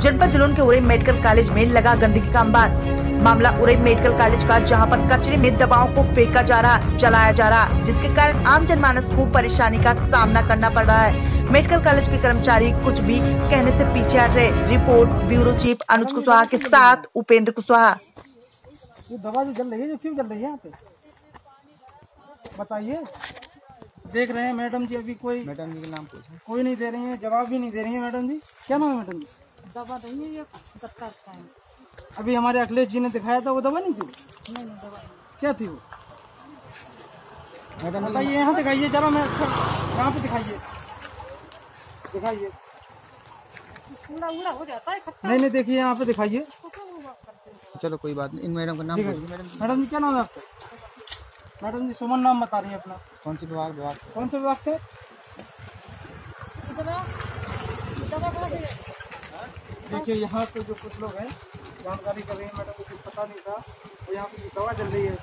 जनपद जलोन के उरे मेडिकल कॉलेज में लगा गंदगी का अंबार। मामला उरे मेडिकल कॉलेज का जहाँ पर कचरे में दवाओं को फेंका जा रहा जलाया जा रहा जिसके कारण आम जनमानस को परेशानी का सामना करना पड़ रहा है। मेडिकल कॉलेज के कर्मचारी कुछ भी कहने से पीछे हट रहे। Report bureau chief Anuj Kushwaha के साथ उपेंद्र कुशवाहा। ये दवा जो जल रही है जो क्यों जल रही है यहाँ पे? बताइए। देख रहे हैं मैडम जी अभी कोई मैडम जी के नाम कोई नहीं दे रही है जवाब भी नहीं दे रही है मैडम जी। क्या नाम है मैडम जी? दवा नहीं है ये गत्ता अच्छा है। अभी हमारे अखिलेश जी ने दिखाया था वो दवा नहीं थी? नहीं नहीं दवा नहीं। क्या थी वो? मैडम बताइए यहाँ दिखाइए जरा मैं अच्छा कहाँ पे दिखाइए। दिखाइए। कूड़ा उड़ा हो जाता है खट्टा। नहीं नहीं देखिए यहाँ पे दिखाइए। चलो कोई बात नहीं। इन मैडम का नाम मैडम मैडम जी क्या नाम है आपका? मैडम जी सुमन नाम बता रही है अपना। कौन सी विभाग विभाग? कौन से विभाग से दवा दवा कहाँ से देखिए यहाँ पे जो कुछ लोग हैं जानकारी कर रहे हैं मैडम को कुछ पता नहीं था तो यहाँ पे जो दवा चल रही है।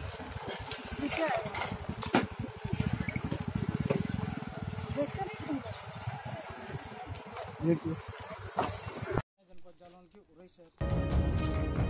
जनपद जालौन की उड़ई से